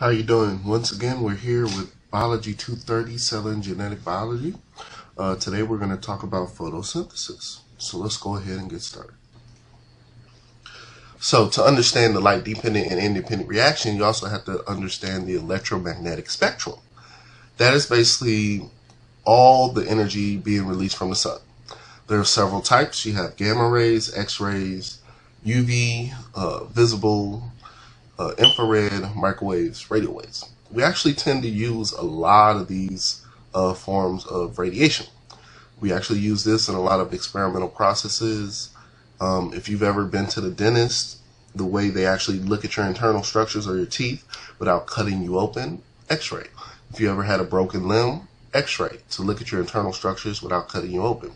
How you doing? Once again, we're here with Biology 230, Cell and Genetic Biology. Uh, today we're going to talk about photosynthesis. So let's go ahead and get started. So to understand the light dependent and independent reaction, you also have to understand the electromagnetic spectrum. That is basically all the energy being released from the sun. There are several types. You have gamma rays, X-rays, UV, uh, visible, uh, infrared, microwaves, radio waves. We actually tend to use a lot of these uh, forms of radiation. We actually use this in a lot of experimental processes. Um, if you've ever been to the dentist, the way they actually look at your internal structures or your teeth without cutting you open, x-ray. If you ever had a broken limb, x-ray to look at your internal structures without cutting you open.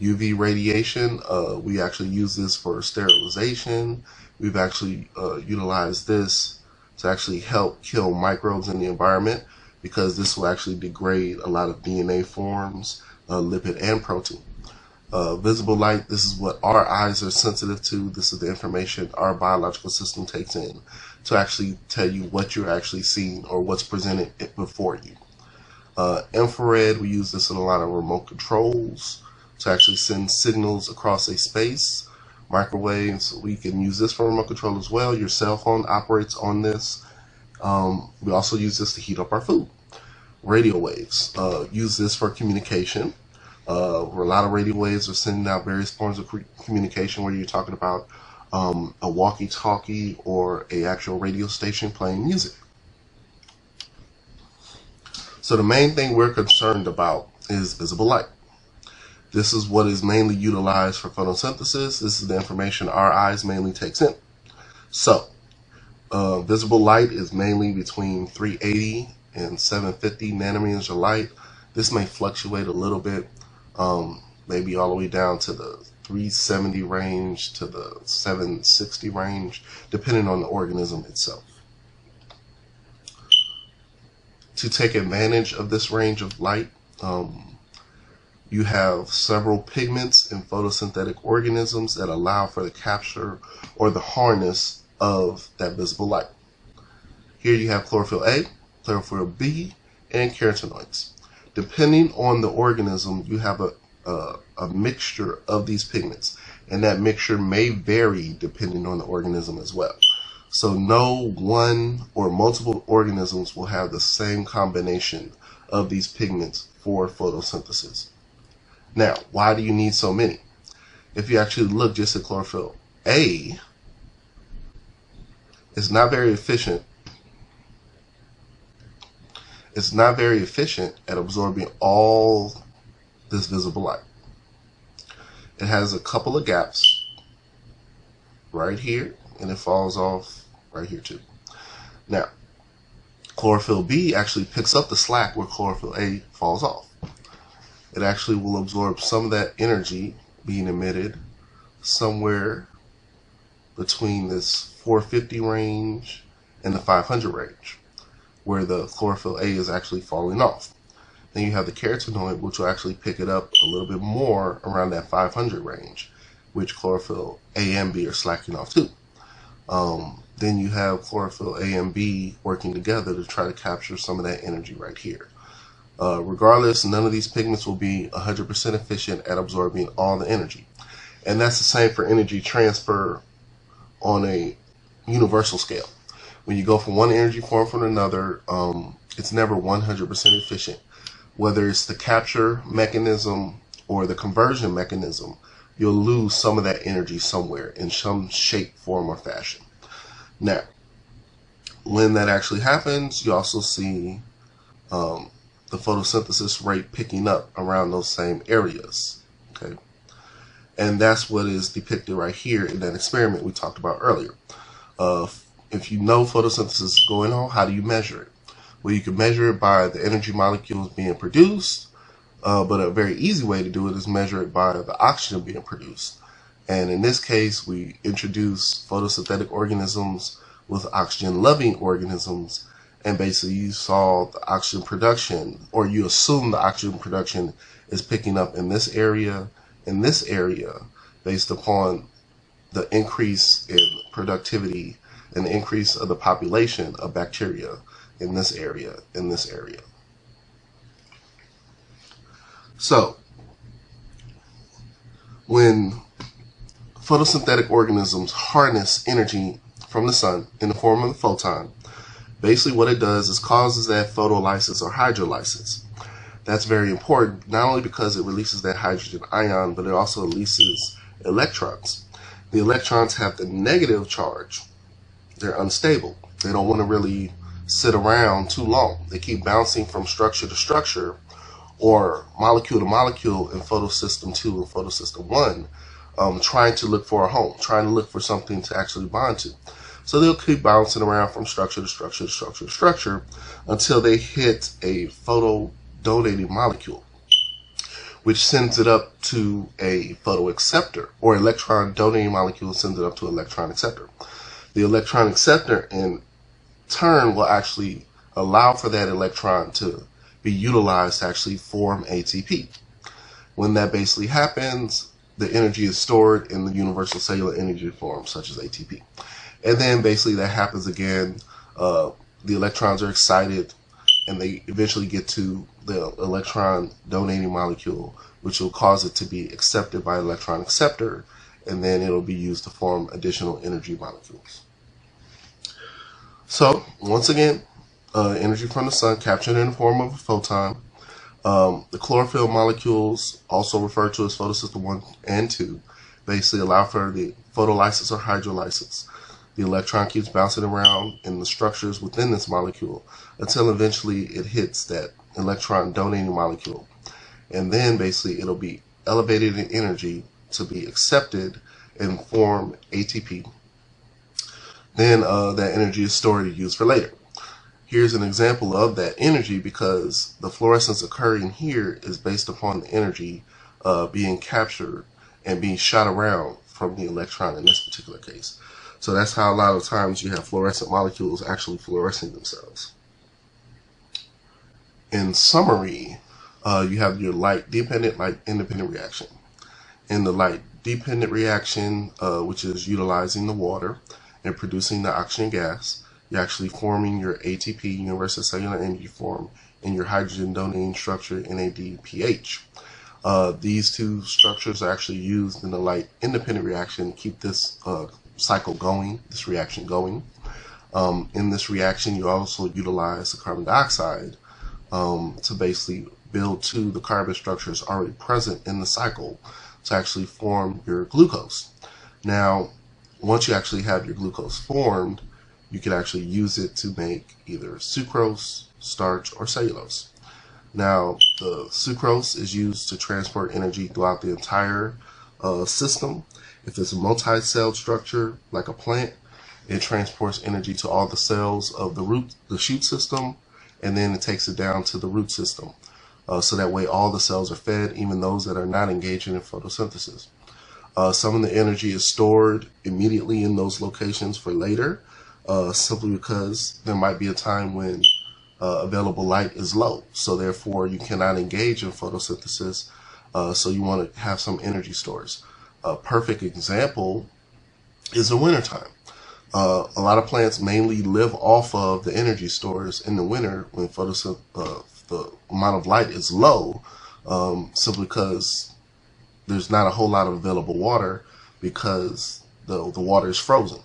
UV radiation, uh, we actually use this for sterilization. We've actually uh, utilized this to actually help kill microbes in the environment because this will actually degrade a lot of DNA forms, uh, lipid and protein. Uh, visible light, this is what our eyes are sensitive to. This is the information our biological system takes in to actually tell you what you're actually seeing or what's presented before you. Uh, infrared, we use this in a lot of remote controls to actually send signals across a space. Microwaves, we can use this for remote control as well. Your cell phone operates on this. Um, we also use this to heat up our food. Radio waves, uh, use this for communication. Uh, a lot of radio waves are sending out various forms of communication, whether you're talking about um, a walkie-talkie or a actual radio station playing music. So the main thing we're concerned about is visible light. This is what is mainly utilized for photosynthesis. This is the information our eyes mainly takes in. So, uh, visible light is mainly between 380 and 750 nanometers of light. This may fluctuate a little bit, um, maybe all the way down to the 370 range to the 760 range, depending on the organism itself. To take advantage of this range of light, um, you have several pigments in photosynthetic organisms that allow for the capture or the harness of that visible light. Here you have chlorophyll A, chlorophyll B, and carotenoids. Depending on the organism, you have a, a, a mixture of these pigments, and that mixture may vary depending on the organism as well. So no one or multiple organisms will have the same combination of these pigments for photosynthesis. Now, why do you need so many? If you actually look just at chlorophyll A, it's not very efficient. It's not very efficient at absorbing all this visible light. It has a couple of gaps right here, and it falls off right here too. Now, chlorophyll B actually picks up the slack where chlorophyll A falls off it actually will absorb some of that energy being emitted somewhere between this 450 range and the 500 range, where the chlorophyll A is actually falling off. Then you have the carotenoid, which will actually pick it up a little bit more around that 500 range, which chlorophyll A and B are slacking off too. Um, then you have chlorophyll A and B working together to try to capture some of that energy right here. Uh, regardless, none of these pigments will be 100% efficient at absorbing all the energy. And that's the same for energy transfer on a universal scale. When you go from one energy form from another, um, it's never 100% efficient. Whether it's the capture mechanism or the conversion mechanism, you'll lose some of that energy somewhere in some shape, form, or fashion. Now, when that actually happens, you also see um, the photosynthesis rate picking up around those same areas. Okay. And that's what is depicted right here in that experiment we talked about earlier. Uh, if you know photosynthesis is going on, how do you measure it? Well, you can measure it by the energy molecules being produced, uh, but a very easy way to do it is measure it by the oxygen being produced. And in this case, we introduce photosynthetic organisms with oxygen loving organisms and basically you saw the oxygen production, or you assume the oxygen production is picking up in this area, in this area, based upon the increase in productivity an increase of the population of bacteria in this area, in this area. So, when photosynthetic organisms harness energy from the sun in the form of a photon, basically what it does is causes that photolysis or hydrolysis. That's very important, not only because it releases that hydrogen ion, but it also releases electrons. The electrons have the negative charge. They're unstable. They don't want to really sit around too long. They keep bouncing from structure to structure or molecule to molecule in photosystem 2 and photosystem 1, um, trying to look for a home, trying to look for something to actually bond to. So they'll keep bouncing around from structure to structure to structure to structure until they hit a photo donating molecule, which sends it up to a photoacceptor, or electron donating molecule sends it up to an electron acceptor. The electron acceptor, in turn, will actually allow for that electron to be utilized to actually form ATP. When that basically happens, the energy is stored in the universal cellular energy form, such as ATP. And then basically that happens again. Uh, the electrons are excited and they eventually get to the electron donating molecule, which will cause it to be accepted by electron acceptor, and then it'll be used to form additional energy molecules. So, once again, uh, energy from the sun captured in the form of a photon. Um, the chlorophyll molecules, also referred to as photosystem 1 and 2, basically allow for the photolysis or hydrolysis. The electron keeps bouncing around in the structures within this molecule until eventually it hits that electron donating molecule. And then basically it'll be elevated in energy to be accepted and form ATP. Then uh, that energy is stored and used for later. Here's an example of that energy because the fluorescence occurring here is based upon the energy uh, being captured and being shot around from the electron in this particular case. So that's how a lot of times you have fluorescent molecules actually fluorescing themselves. In summary, uh, you have your light dependent, light independent reaction. In the light dependent reaction, uh, which is utilizing the water and producing the oxygen gas, you're actually forming your ATP, universal cellular energy form, and your hydrogen donating structure, NADPH. Uh, these two structures are actually used in the light independent reaction to keep this uh, cycle going, this reaction going. Um, in this reaction, you also utilize the carbon dioxide um, to basically build to the carbon structures already present in the cycle to actually form your glucose. Now, once you actually have your glucose formed, you can actually use it to make either sucrose, starch, or cellulose. Now, the sucrose is used to transport energy throughout the entire uh, system if it's a multi-celled structure, like a plant, it transports energy to all the cells of the root, the shoot system, and then it takes it down to the root system. Uh, so that way all the cells are fed, even those that are not engaging in photosynthesis. Uh, some of the energy is stored immediately in those locations for later, uh, simply because there might be a time when uh, available light is low. So therefore you cannot engage in photosynthesis. Uh, so you want to have some energy stores a perfect example is the wintertime. Uh, a lot of plants mainly live off of the energy stores in the winter when photosynth uh, the amount of light is low, um, simply because there's not a whole lot of available water because the, the water is frozen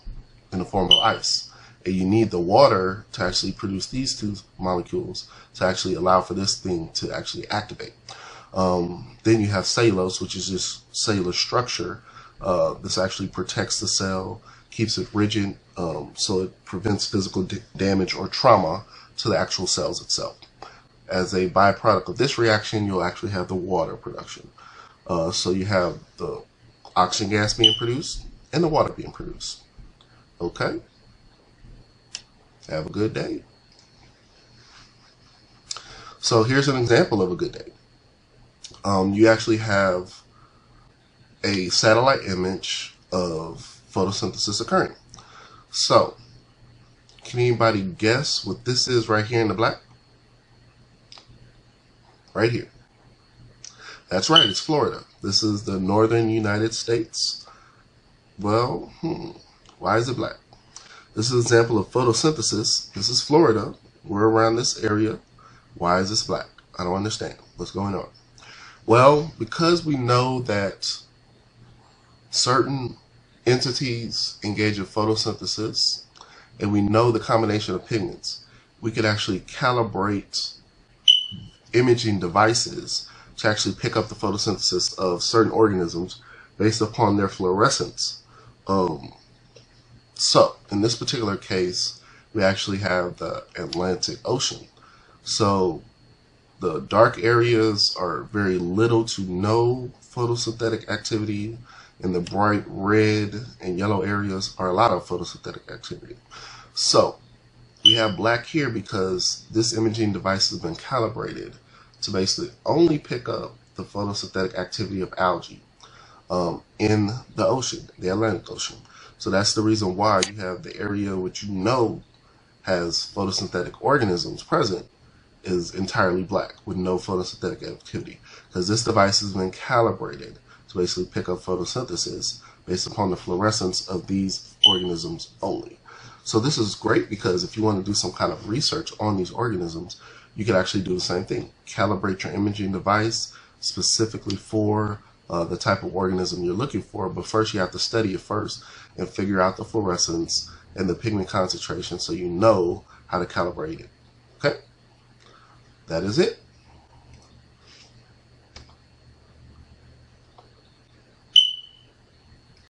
in the form of ice. And you need the water to actually produce these two molecules to actually allow for this thing to actually activate. Um, then you have cellulose, which is just cellular structure. Uh, this actually protects the cell, keeps it rigid, um, so it prevents physical damage or trauma to the actual cells itself. As a byproduct of this reaction, you'll actually have the water production. Uh, so you have the oxygen gas being produced and the water being produced. Okay? Have a good day. So here's an example of a good day um, you actually have a satellite image of photosynthesis occurring. So, can anybody guess what this is right here in the black? Right here. That's right, it's Florida. This is the northern United States. Well, hmm, why is it black? This is an example of photosynthesis. This is Florida. We're around this area. Why is this black? I don't understand. What's going on? Well, because we know that certain entities engage in photosynthesis, and we know the combination of pigments, we could actually calibrate imaging devices to actually pick up the photosynthesis of certain organisms based upon their fluorescence. Um, so, in this particular case, we actually have the Atlantic Ocean. So, the dark areas are very little to no photosynthetic activity, and the bright red and yellow areas are a lot of photosynthetic activity. So, we have black here because this imaging device has been calibrated to basically only pick up the photosynthetic activity of algae um, in the ocean, the Atlantic Ocean. So that's the reason why you have the area which you know has photosynthetic organisms present is entirely black with no photosynthetic activity because this device has been calibrated to basically pick up photosynthesis based upon the fluorescence of these organisms only. So this is great because if you want to do some kind of research on these organisms, you can actually do the same thing. Calibrate your imaging device specifically for uh, the type of organism you're looking for. But first, you have to study it first and figure out the fluorescence and the pigment concentration so you know how to calibrate it. Okay? That is it.